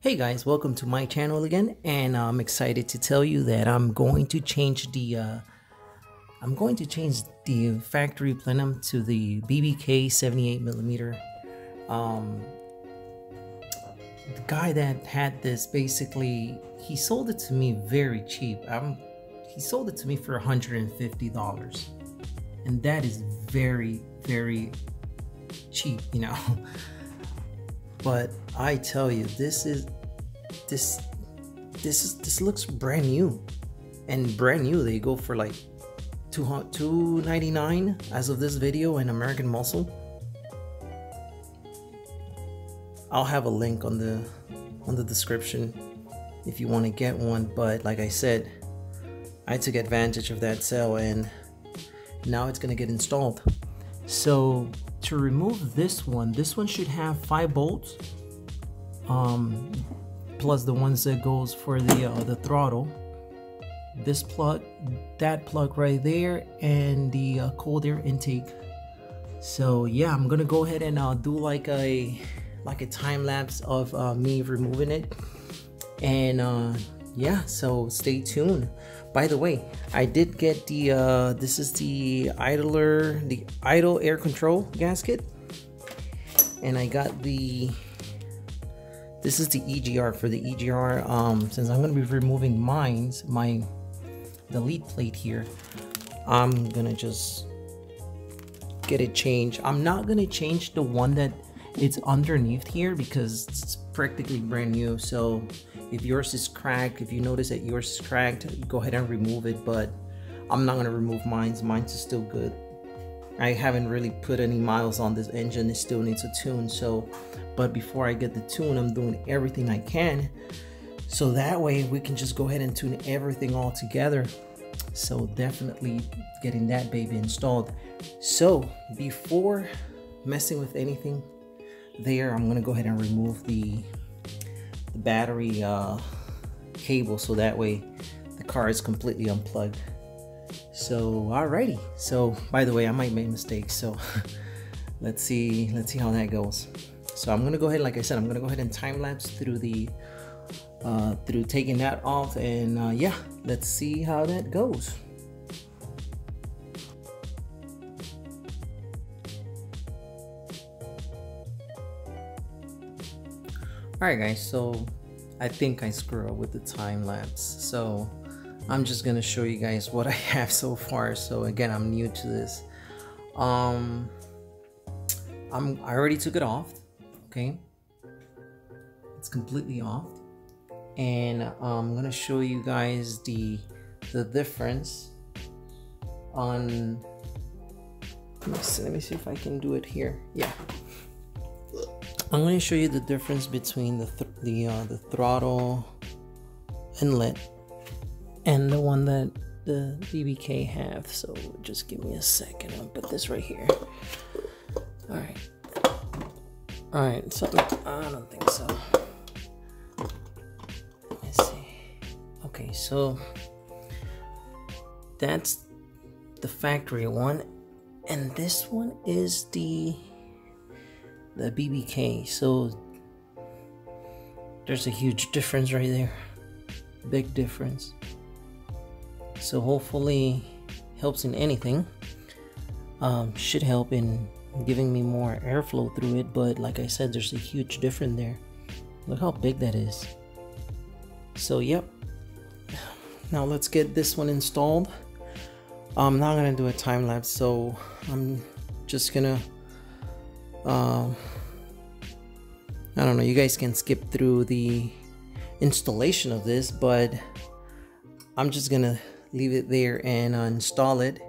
Hey guys, welcome to my channel again, and I'm excited to tell you that I'm going to change the uh, I'm going to change the factory plenum to the BBK 78 millimeter. Um, the guy that had this basically he sold it to me very cheap. I'm he sold it to me for $150, and that is very very cheap, you know. but I tell you, this is this this is this looks brand new, and brand new they go for like 299 as of this video in American Muscle. I'll have a link on the on the description if you want to get one. But like I said, I took advantage of that sale and now it's gonna get installed. So to remove this one, this one should have five bolts, um, plus the ones that goes for the uh, the throttle. This plug, that plug right there, and the uh, cold air intake. So yeah, I'm gonna go ahead and uh, do like a like a time lapse of uh, me removing it, and uh, yeah. So stay tuned. By the way, I did get the, uh, this is the idler, the idle air control gasket. And I got the, this is the EGR for the EGR. Um, since I'm going to be removing mines, my, the lead plate here, I'm to just get it changed. I'm not to change the one that it's underneath here because it's practically brand new. So if yours is cracked, if you notice that yours is cracked, go ahead and remove it. But I'm not gonna remove mine's, Mine's is still good. I haven't really put any miles on this engine. It still needs a tune. So, but before I get the tune, I'm doing everything I can. So that way we can just go ahead and tune everything all together. So definitely getting that baby installed. So before messing with anything there, I'm gonna go ahead and remove the the battery uh, cable so that way the car is completely unplugged. So alrighty. So by the way, I might make mistakes. So let's see. Let's see how that goes. So I'm gonna go ahead. Like I said, I'm gonna go ahead and time lapse through the uh, through taking that off, and uh, yeah, let's see how that goes. Alright guys, so I think I screw up with the time lapse. So I'm just gonna show you guys what I have so far. So again, I'm new to this. Um, I'm I already took it off. Okay, it's completely off, and I'm gonna show you guys the the difference on. Let me see if I can do it here. Yeah, I'm going to show you the difference between the th the uh, the throttle inlet and the one that the BBK have. So just give me a second. I'll put this right here. All right. All right. So I don't think so. Let me see. Okay, so that's the factory one, and this one is the the BBK. So there's a huge difference right there. Big difference. So hopefully helps in anything. Um, should help in giving me more airflow through it, but like I said, there's a huge difference there. Look how big that is. So yep. Now let's get this one installed. I'm not gonna do a time lapse, so I'm just gonna um, I don't know, you guys can skip through the installation of this, but I'm just gonna leave it there and install it.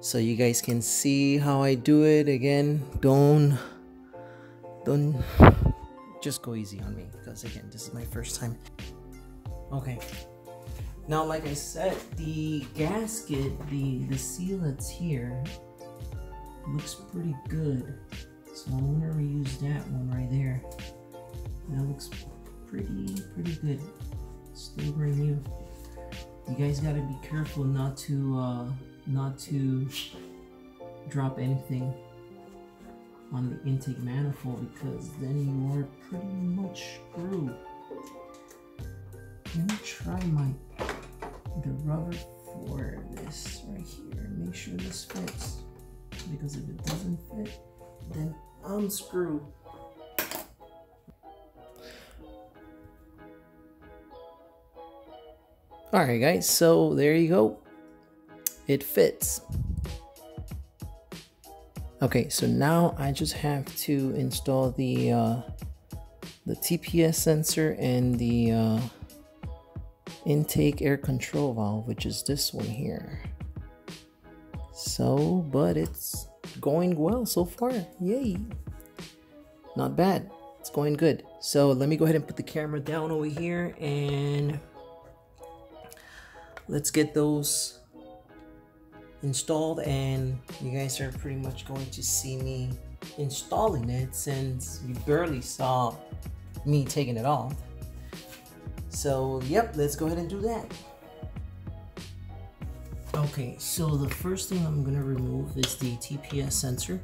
So you guys can see how I do it. Again don't don't just go easy on me because again this is my first time. Okay. Now like I said the gasket the the seal that's here looks pretty good so I'm gonna reuse that one right there. That looks pretty, pretty good. Still brand new. You guys gotta be careful not to, uh, not to drop anything on the intake manifold because then you are pretty much screwed. Let me try my the rubber for this right here. Make sure this fits because if it doesn't fit, then I'm screwed. Alright guys, so there you go. It fits. Okay, so now I just have to install the uh, the TPS sensor and the uh, intake air control valve, which is this one here. So, but it's going well so far. Yay! Not bad. It's going good. So let me go ahead and put the camera down over here and let's get those installed and you guys are pretty much going to see me installing it since you barely saw me taking it off. So yep, let's go ahead and do that. Okay, so the first thing I'm gonna remove is the TPS sensor.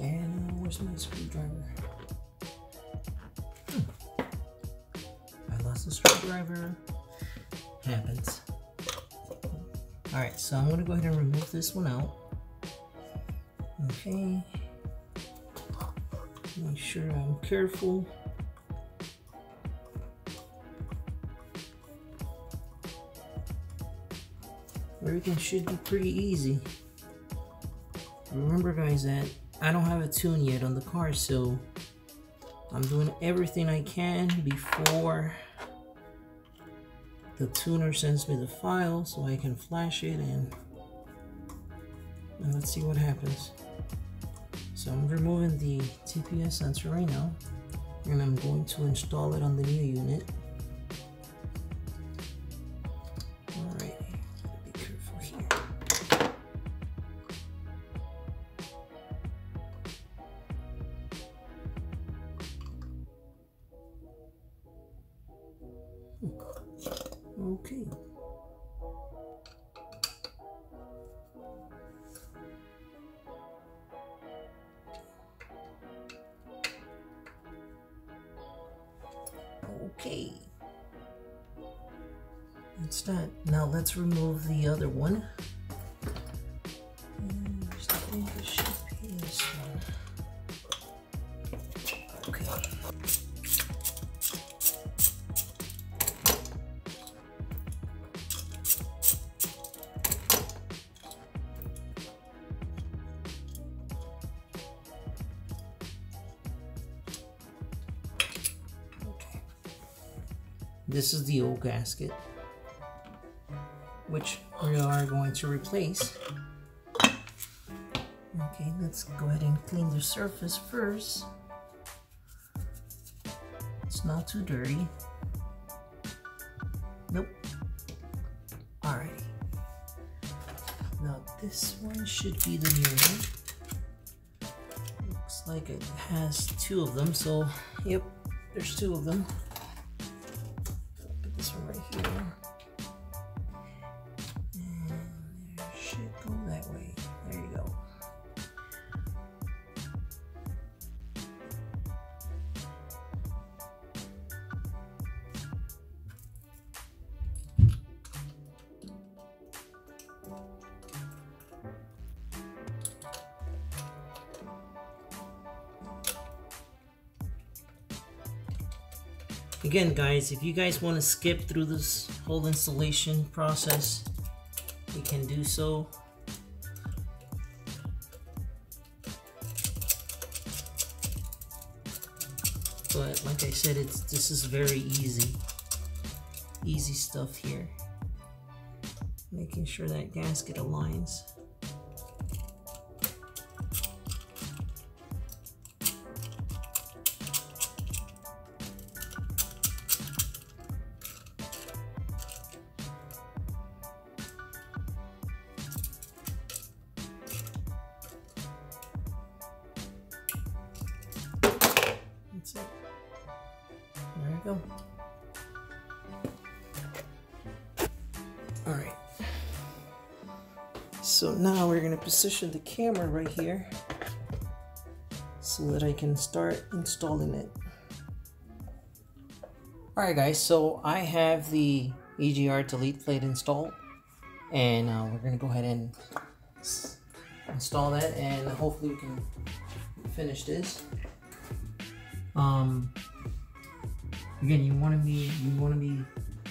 And where's my screwdriver? Hmm. I lost the screwdriver. Happens. Alright, so I'm to go ahead and remove this one out. Okay. Make sure I'm careful. Everything should be pretty easy. Remember guys that I don't have a tune yet on the car, so I'm doing everything I can before the tuner sends me the file so I can flash it and, and let's see what happens. So I'm removing the TPS sensor right now and I'm going to install it on the new unit. Okay. That's that. Now let's remove the other one. This is the old gasket, which we are going to replace. Okay, let's go ahead and clean the surface first. It's not too dirty. Nope. Alright. Now this one should be the new one. Looks like it has two of them, so yep, there's two of them. Again guys, if you guys want to skip through this whole installation process, you can do so. But like I said, it's this is very easy. Easy stuff here. Making sure that gasket aligns. Go. All right. So now we're gonna position the camera right here so that I can start installing it. Alright guys, so I have the EGR delete plate installed and uh, we're going to go ahead and install that and hopefully we can finish this. Um, again, you want to be you want to be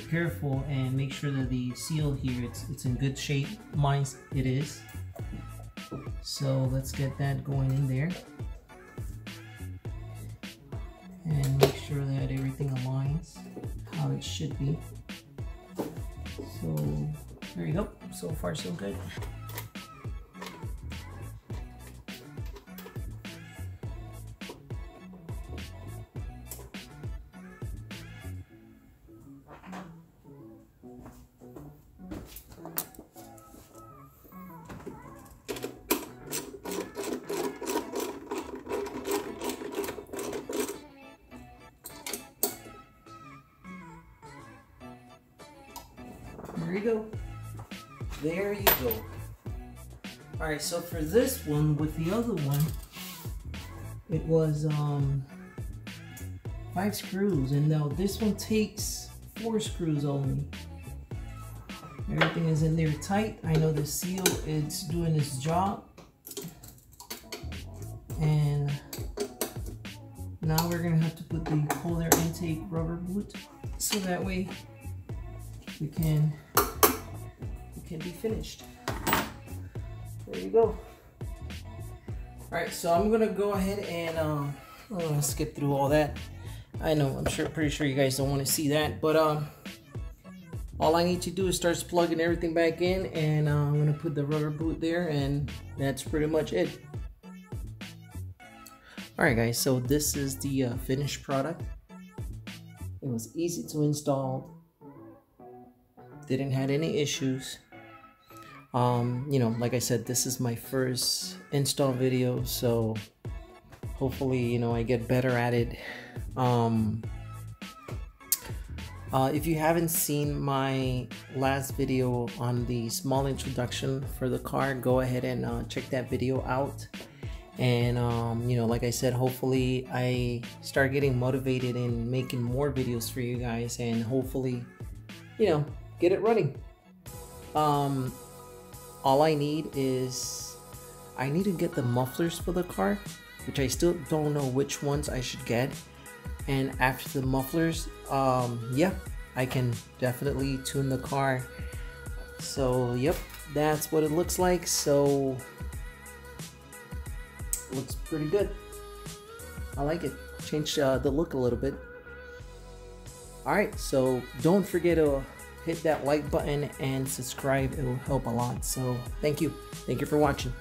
careful and make sure that the seal here it's it's in good shape. Mine it is. So let's get that going in there. And make sure that everything aligns how it should be. So there you go. So far so good. You go. There you go. Alright, so for this one, with the other one, it was um five screws, and now this one takes four screws only. Everything is in there tight. I know the seal is doing its job. And now we're gonna have to put the cold air intake rubber boot so that way we can can be finished. There you go. Alright, so I'm gonna go ahead and um I'm gonna skip through all that. I know, I'm sure pretty sure you guys don't want to see that, but um all I need to do is start plugging everything back in and uh, I'm gonna put the rubber boot there and that's pretty much it. Alright guys, so this is the uh, finished product. It was easy to install, didn't have any issues. Um, you know, like I said, this is my first install video, so hopefully, you know, I get better at it. Um, uh, if you haven't seen my last video on the small introduction for the car, go ahead and uh, check that video out. And, um, you know, like I said, hopefully I start getting motivated in making more videos for you guys and hopefully, you know, get it running. Um, all I need is I need to get the mufflers for the car, which I still don't know which ones I should get. And after the mufflers, um, yeah, I can definitely tune the car. So, yep, that's what it looks like. So, looks pretty good. I like it. Changed uh, the look a little bit. Alright, so don't forget to hit that like button and subscribe. It will help a lot. So thank you. Thank you for watching.